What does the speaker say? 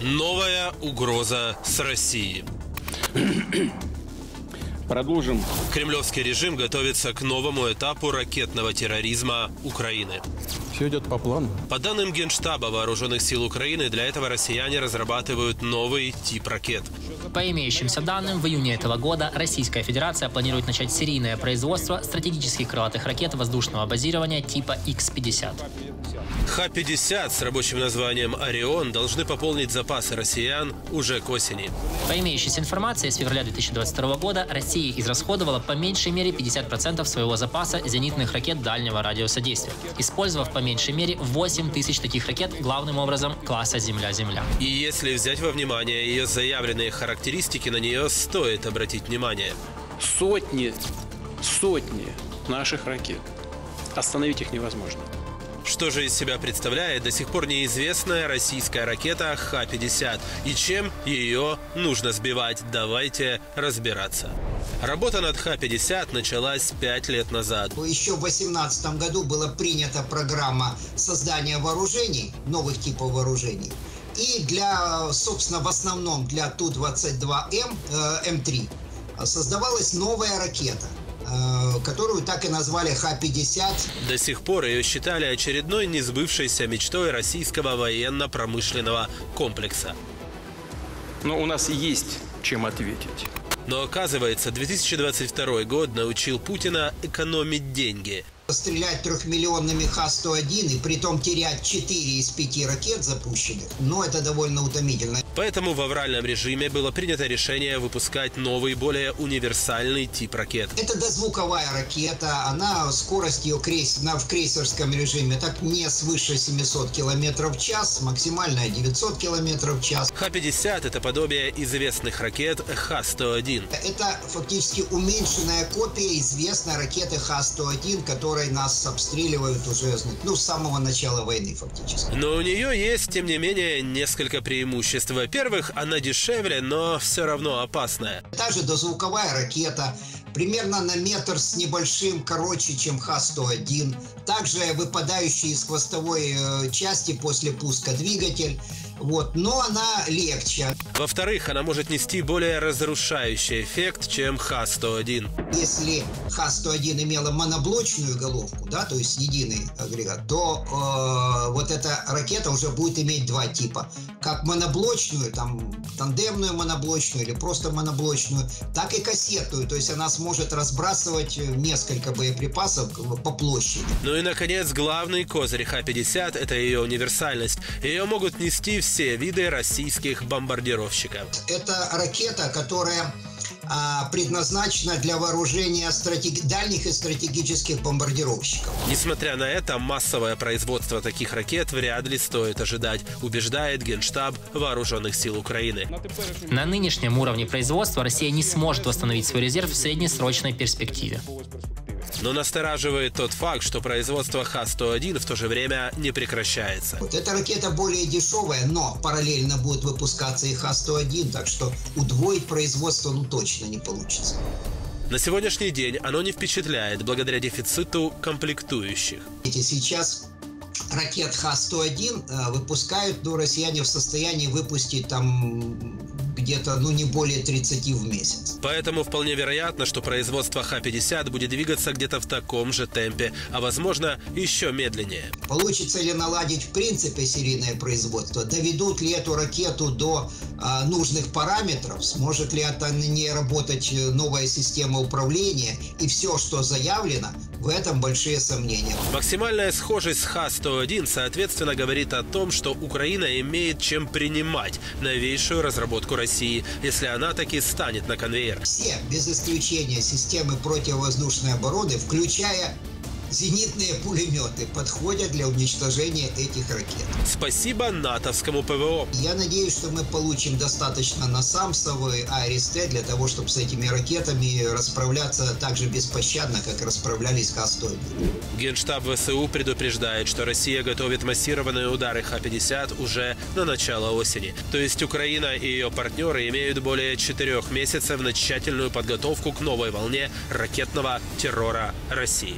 Новая угроза с России. Продолжим. Кремлевский режим готовится к новому этапу ракетного терроризма Украины. Все идет по плану. По данным Генштаба Вооруженных сил Украины, для этого россияне разрабатывают новый тип ракет. По имеющимся данным, в июне этого года Российская Федерация планирует начать серийное производство стратегических крылатых ракет воздушного базирования типа X-50. Х-50 с рабочим названием «Орион» должны пополнить запасы россиян уже к осени. По имеющейся информации, с февраля 2022 года Россия израсходовала по меньшей мере 50% своего запаса зенитных ракет дальнего радиуса действия, использовав по меньшей мере 8 тысяч таких ракет, главным образом класса «Земля-Земля». И если взять во внимание ее заявленные характеристики, на нее стоит обратить внимание. Сотни, сотни наших ракет. Остановить их невозможно. Что же из себя представляет до сих пор неизвестная российская ракета Х-50 и чем ее нужно сбивать? Давайте разбираться. Работа над Х-50 началась пять лет назад. Еще в 2018 году была принята программа создания вооружений, новых типов вооружений. И для, собственно, в основном для Ту-22М, э, М3 создавалась новая ракета – Э, которую так и назвали Х-50. До сих пор ее считали очередной несбывшейся мечтой российского военно-промышленного комплекса. Но у нас есть чем ответить. Но оказывается, 2022 год научил Путина экономить деньги – стрелять трехмиллионными Х-101 и при том терять 4 из 5 ракет запущенных, но это довольно утомительно. Поэтому в авральном режиме было принято решение выпускать новый, более универсальный тип ракет. Это дозвуковая ракета, она скорость ее крейс, на, в крейсерском режиме так не свыше 700 км в час, максимальная 900 км в час. Х-50 это подобие известных ракет Х-101. Это фактически уменьшенная копия известной ракеты Х-101, которая которой нас обстреливают уже ну, с самого начала войны фактически. Но у нее есть, тем не менее, несколько преимуществ. Во-первых, она дешевле, но все равно опасная. Та же дозвуковая ракета, примерно на метр с небольшим короче, чем Х-101. Также выпадающий из хвостовой э, части после пуска двигатель. Вот, но она легче. Во-вторых, она может нести более разрушающий эффект, чем Х-101. Если Х-101 имела моноблочную головку, да, то есть единый агрегат, то э, вот эта ракета уже будет иметь два типа. Как моноблочную, там, тандемную моноблочную или просто моноблочную, так и кассетную. То есть она сможет разбрасывать несколько боеприпасов по площади. Ну и, наконец, главный козырь Х-50 – это ее универсальность. Ее могут нести все виды российских бомбардировщиков. Это ракета, которая а, предназначена для вооружения стратег... дальних и стратегических бомбардировщиков. Несмотря на это, массовое производство таких ракет вряд ли стоит ожидать, убеждает Генштаб Вооруженных сил Украины. На нынешнем уровне производства Россия не сможет восстановить свой резерв в среднесрочной перспективе. Но настораживает тот факт, что производство Х-101 в то же время не прекращается. Вот эта ракета более дешевая, но параллельно будет выпускаться и Х-101, так что удвоить производство ну точно не получится. На сегодняшний день оно не впечатляет благодаря дефициту комплектующих. Сейчас ракет Х-101 э, выпускают, но россияне в состоянии выпустить там где-то, ну, не более 30 в месяц. Поэтому вполне вероятно, что производство Х-50 будет двигаться где-то в таком же темпе, а возможно, еще медленнее. Получится ли наладить в принципе серийное производство? Доведут ли эту ракету до а, нужных параметров? Сможет ли это не работать э, новая система управления? И все, что заявлено, в этом большие сомнения. Максимальная схожесть с Х-101, соответственно, говорит о том, что Украина имеет чем принимать новейшую разработку России, если она таки станет на конвейер. Все, без исключения, системы противовоздушной обороны, включая зенитные пулеметы подходят для уничтожения этих ракет. Спасибо натовскому ПВО. Я надеюсь, что мы получим достаточно насамсов и АРСТ для того, чтобы с этими ракетами расправляться так же беспощадно, как расправлялись Х-100. Генштаб ВСУ предупреждает, что Россия готовит массированные удары Х-50 уже на начало осени. То есть Украина и ее партнеры имеют более четырех месяцев на тщательную подготовку к новой волне ракетного террора России.